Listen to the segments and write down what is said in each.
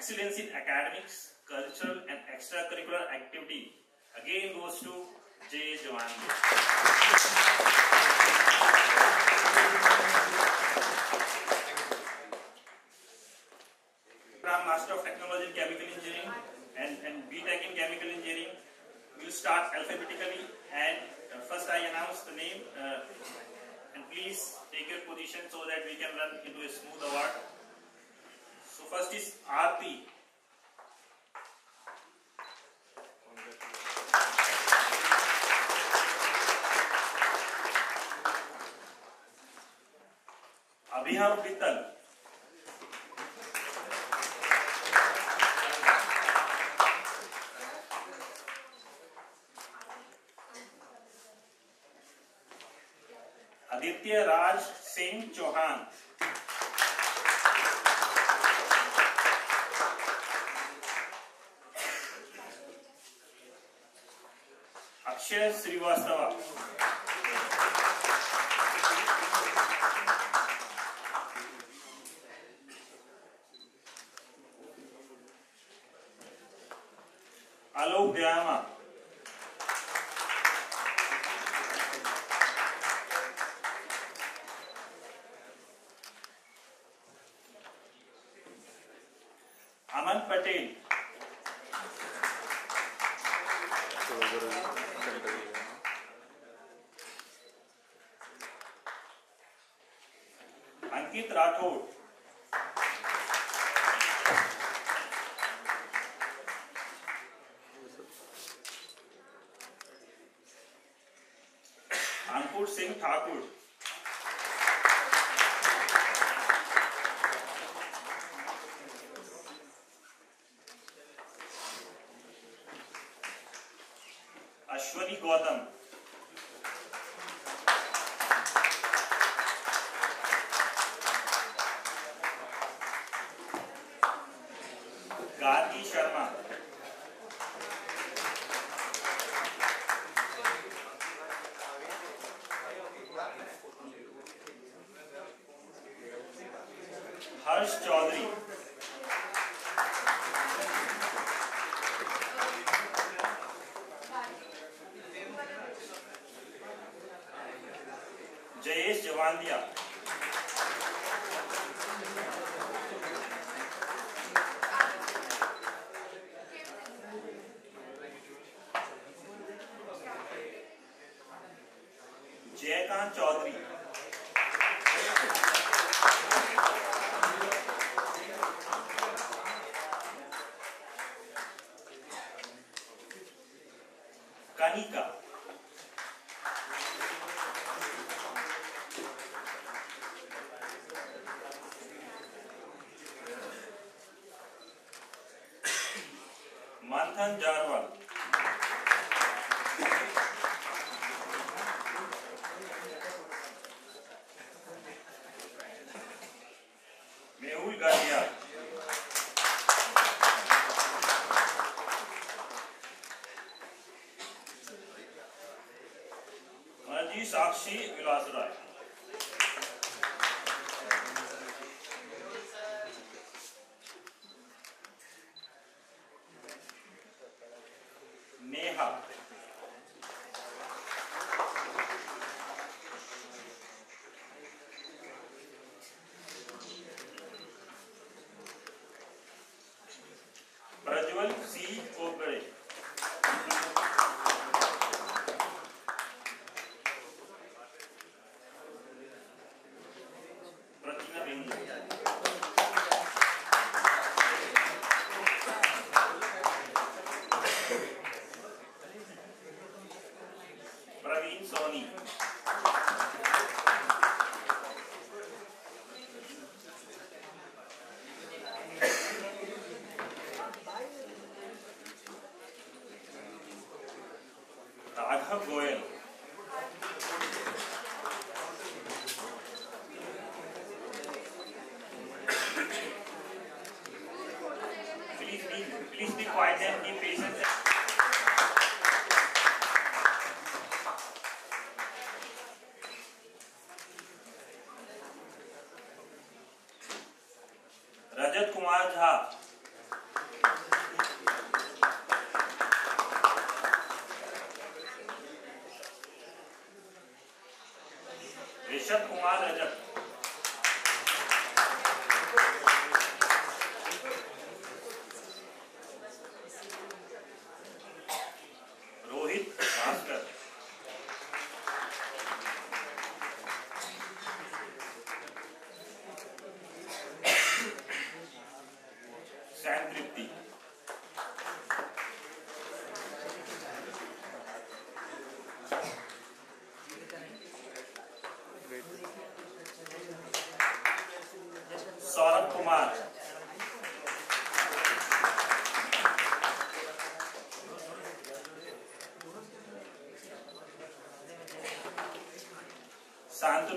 excellence in academics, cultural and extracurricular activity again goes to J. Jawan. Program Master of Technology in Chemical Engineering and, and BTech in Chemical Engineering. We'll start alphabetically and uh, first I announce the name uh, and please take your position so that we can run into a smooth award. Justice Aarti अभिहान पित्तल Aditya Raj Singh Chauhan. Singh Chauhan. Akshay Srivastava. Alok Dayama. e trata. Harsh Chaudhary Jayesh जवान दिया। कहानी का मानथन जारवाल Bakşi Vilazuray. Bueno.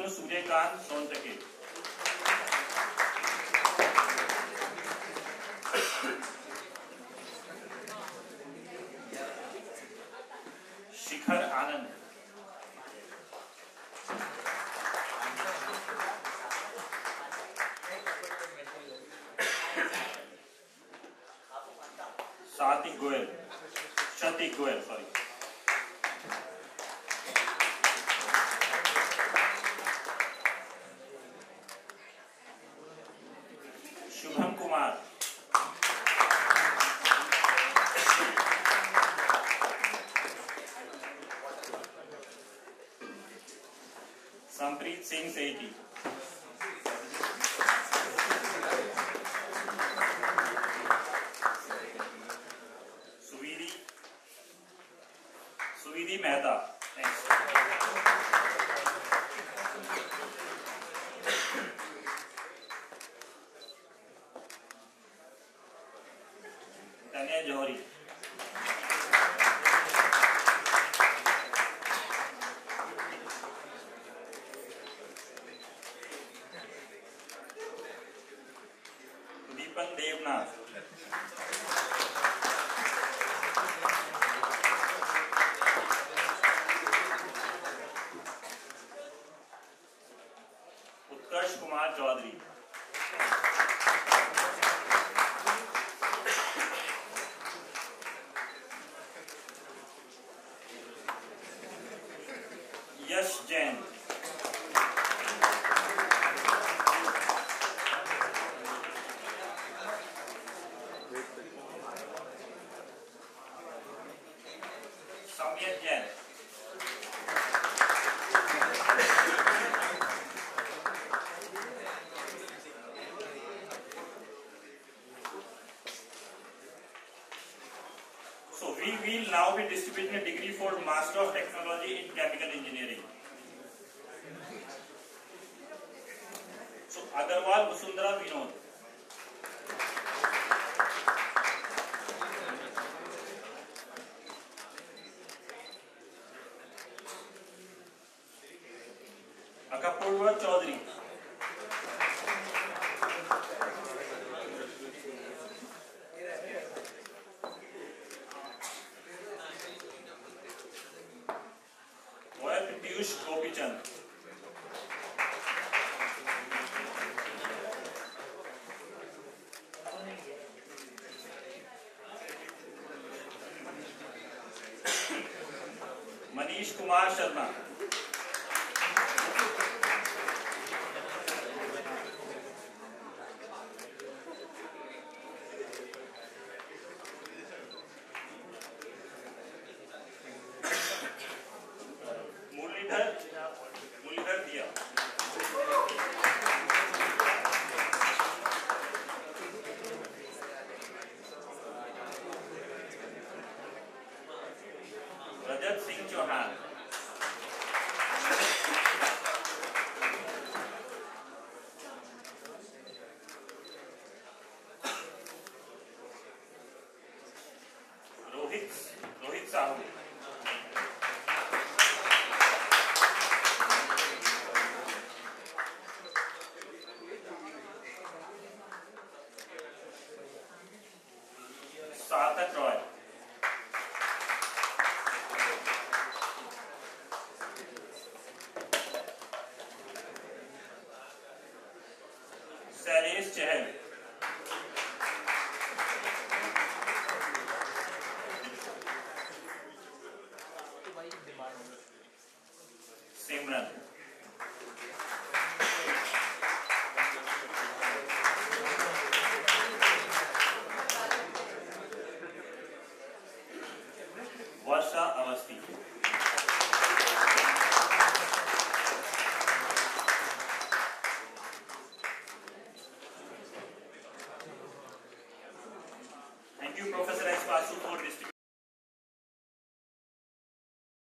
Shantanu Suryakant Sontakke Shikhar Anand. Sadiq Goyal शतिक Goyal sorry Sanpreet Singh Sethi. Suvidi, Mehta. Tanya Johri. George Kumar Chaudhary. Distributing a degree for Master of Technology in Chemical Engineering. So Agarwal Vasundhara Vinod. Anish Kumar Sharma. to him.